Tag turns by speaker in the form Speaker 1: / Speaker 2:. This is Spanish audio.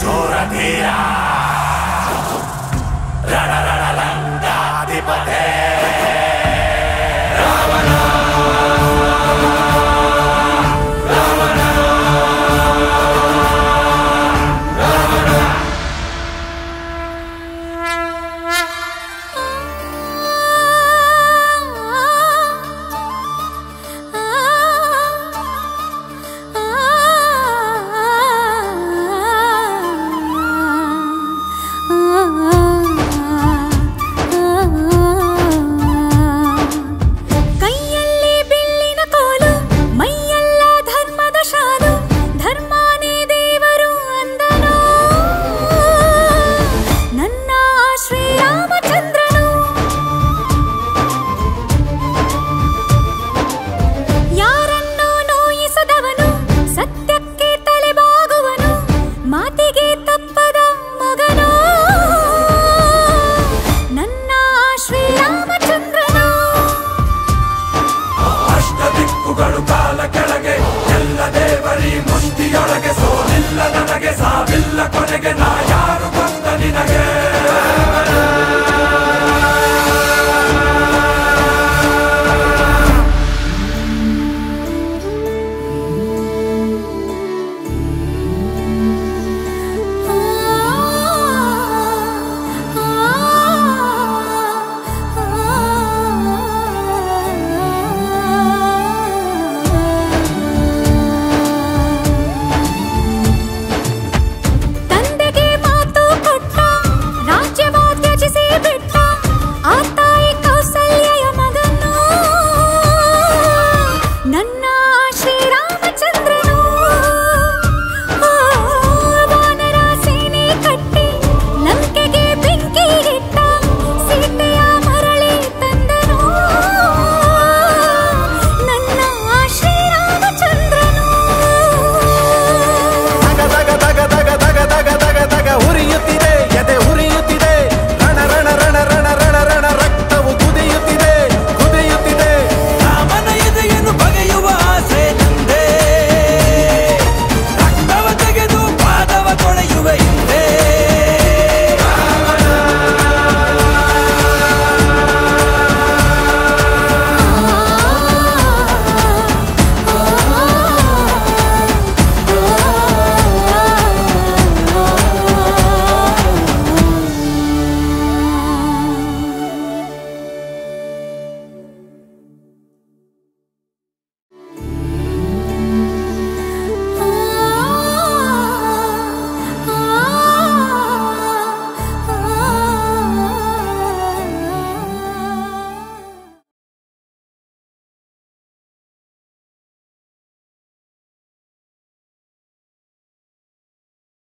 Speaker 1: basura tira.
Speaker 2: ಮಾತಿಗೆ